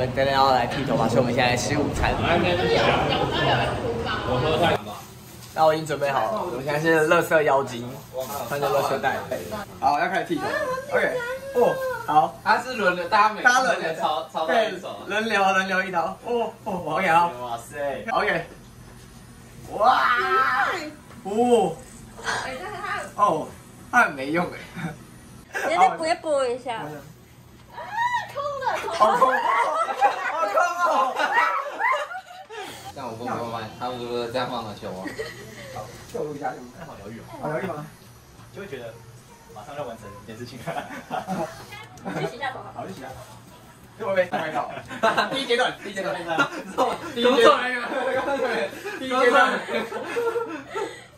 们等等要来剃头发，所以我们现在吃午餐。我喝太吧。那我已经准备好了，我们现在是乐色妖精，穿着乐色袋。好，要开始剃头。OK，哦，好，他是轮流，大家每大家轮流抄抄到对一手。，轮流轮流一刀。哦哦，我 OK 好。哇塞，OK，哇，哦，哦，它很没用哎。你再补一补一下。好痛，好痛哦！像我公公慢，他们是不是这样放的球啊？就录一下，好疗愈哦，好疗愈吗？就会觉得马上要完成一件事情。去洗下手好。好，就起来。这会被拍到。第一阶段，第一阶段，第一阶段，第一阶段，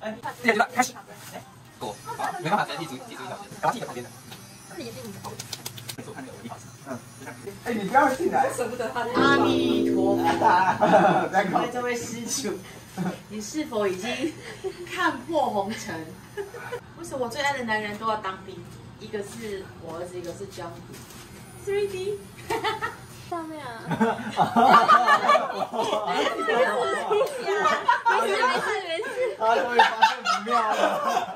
哎，第二阶段开始。过，没办法，直接记住记住一条，然后剃在旁边的。自己定的。我看那个我一法师，嗯，哎，你不要进来。舍不得他。阿弥陀佛，再搞各位这位施主，你是否已经看破红尘？为什么我最爱的男人都要当兵？一个是我儿子，一个是江湖。Three D，上面啊。没没事没事没事。他终于发现不妙了。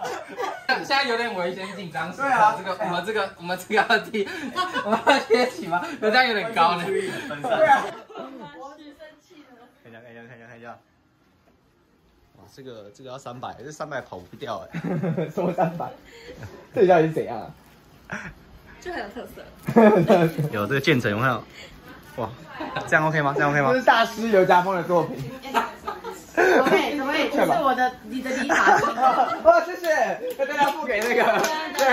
现在有点危险紧张。对啊这个我们这个我们这个要踢，我们要贴起吗？可这样有点高呢。分散。对啊。我女生气了。看一下，看一下，看一下，看一下。哇，这个这个要三百，这三百跑不掉哎。什么三百？这到底是怎样？就很有特色。有这个建成，我看到？哇，这样 OK 吗？这样 OK 吗这？是大师刘家峰的作品。可不可以？可不可以？这是我的你的理发师。哦，谢谢，那大家付给那个，对，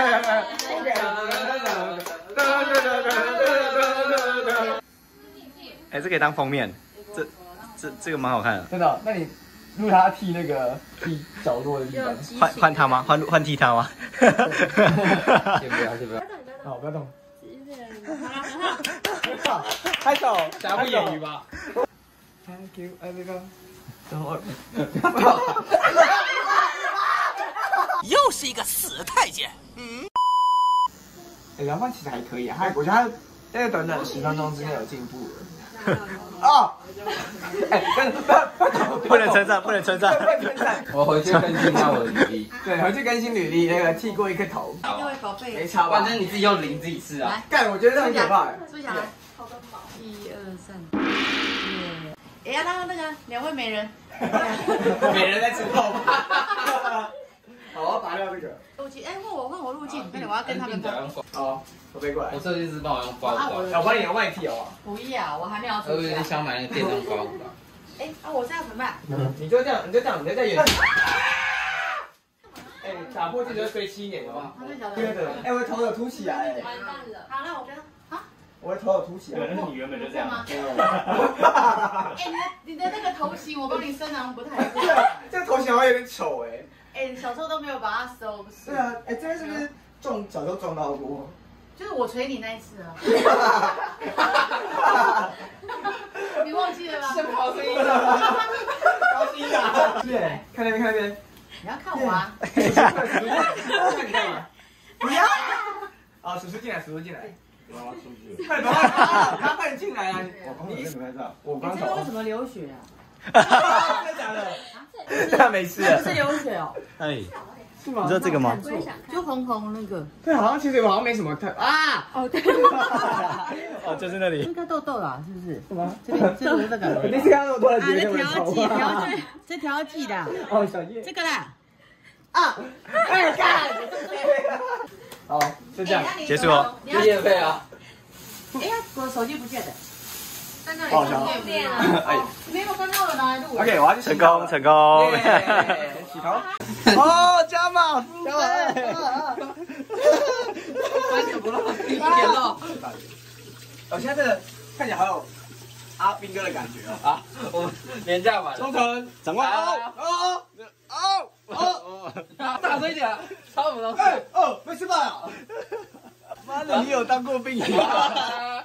付给。哎，这可以当封面，这这这个蛮好看的。真的？那你录他剃那个剃角落的地方。换换他吗？换换替他吗？先不要，先不要。好，不要动。好了拍手，瑕不掩瑜吧？Thank you，哎，那个。又是一个死太监。哎，梁帆其实还可以啊，他我觉得他在短短十分钟之内有进步了。哦，哎，不能称赞，不能称赞。不能称赞。我回去更新一下我的履历。对，回去更新履历，那个剃过一个头，各位宝贝，没差吧反？正你自己用零自己试啊。干，我觉得这很可怕。坐下来。一二三，耶！哎呀，那个那个两位美人，美人在吃头发。好，拔掉这个。入镜，哎，换我换我路径，快点，我要跟他们用说。刮。好，我背过来我。设计师帮我用刮啊我胡刀。我帮你，我帮你剃好不好？不要，我还没有出呃，你来。想买那个电动刮胡刀？哎，啊，我这样怎么办？你就这样，你就这样，你就在远。哎，打破镜就飞七年，好不好？对的。哎，我的头有凸起来，哎，完蛋了。我的头有凸起来。那是你原本就这样吗？哎，你的你的那个头型，我帮你伸长不太 一样。这个这个头型好像有点丑，哎。哎，你小时候都没有把它收拾。对啊，哎，这边是不是撞小时候撞到过？就是我捶你那一次啊。你忘记了吗？是好声音啊！好声音啊！是哎，看那边，看那边。你要看我啊。看你干嘛？不要！啊，叔叔进来，叔叔进来。快点，他快点进来啊！你什么拍照？我你刚走。这个为什么流血啊？真的假的？这没事这不是流血哦，哎，是吗你知？道这个吗？就红红那个。对，好像其实我好像没什么特啊。哦对。哦，就是那里。应该痘痘啦，是不是？什么？这边这个这个。你是看到我多了啊，几个这调剂调啊？剂，这调剂的，哦，小叶。这个啦。啊！哎，干！好，就这样。结束哦。你要叶费啊。哎呀，我手机不见了。在那里哦小后面啊。哎没有刚刚我拿来录。，OK，我要去洗成头功，成功。耶洗头。哦，加码，加码。完全不露一点肉。我现在这个看起来好有阿兵哥的感觉哦。啊，我们廉价版。忠诚，长官，哦哦哦哦哦，大声一点，差不多。哎哦，没吃饭啊？妈的，你有当过兵吗？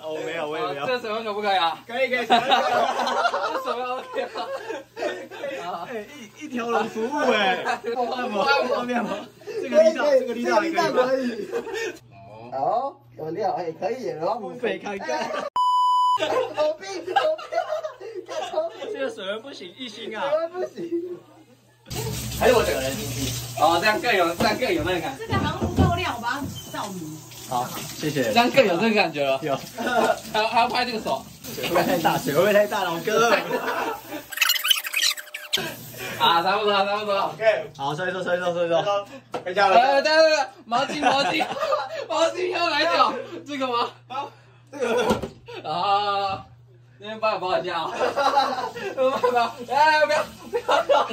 哦，没有，我也没有。这水温可不可以啊？可以可以，这水温 OK 啊？哎，一一条龙服务哎，按摩后面吗？这个力道，这个力道还可以吗？以。好，有料，哎，可以，然后不菲看看。有病有病，干超病，这个水温不行，一星啊！不行。还是我整个人进去。哦，这样更有，这样更有那个感，这个好像不够亮，我把它照明。好，谢谢这。样更有这个感觉了。有，还要还要拍这个手。水会不会太大？水会不会太大，老 哥啊，差不多，差不多。？OK，好，收一收，收一收，收一收。回家呃，了。等等等，毛巾，毛巾，毛巾要来脚，这个吗？这个。啊，那边帮我包一下啊。不要不要，哎，不要不要动，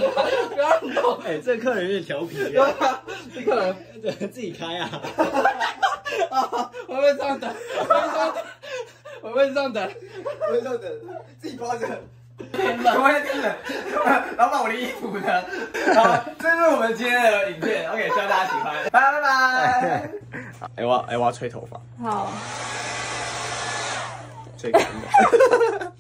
不要动。哎，这客人有点调皮。这客人对，自己开啊。啊，我会这样等，我会这样等，我会这样等。我会上等，自己包着。天冷，我也天冷。老板，我的衣服呢？好，这是我们今天的影片，OK，希望大家喜欢，拜拜拜。哎，我要哎我要吹头发，好。吹干的。